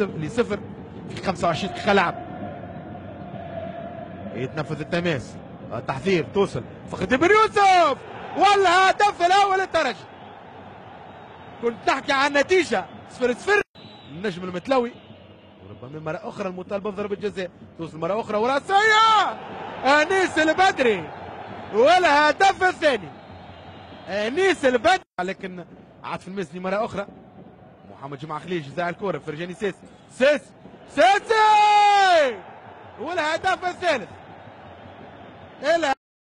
لصفر في 25 دقيقة لعب. يتنفذ التماس. التحذير توصل. فخر بن يوسف! والهدف الأول للترجي كنت تحكي عن نتيجة. صفر صفر. النجم المتلوي. وربما مرة أخرى المطالبة بضربة جزاء. توصل مرة أخرى. ورأسية أنيس البدري. والهدف الثاني. أنيس البدري. لكن عاطف المزني مرة أخرى. محمد جمعة خليج زاع الكورة فرجاني سيسي سيسي! سيسي والهدف الثالث.